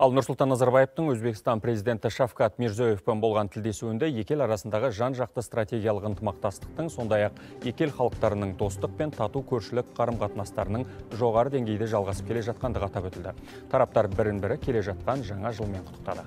Ал Нұрсұлтан Назарбаевтың Өзбекстан президенті Шавкат Мирзоевпен болған тілдесуінде екел арасындағы жан-жақты стратегиялық ынтымақтастықтың сондай-ақ екел халықтарының достық пен тату көршілік қарым-қатынастарының жоғары деңгейде жалғасып келе жатқандығы атап өтілді. Тараптар бірін-бірі келе жатқан жаңа жылмен құттықтады.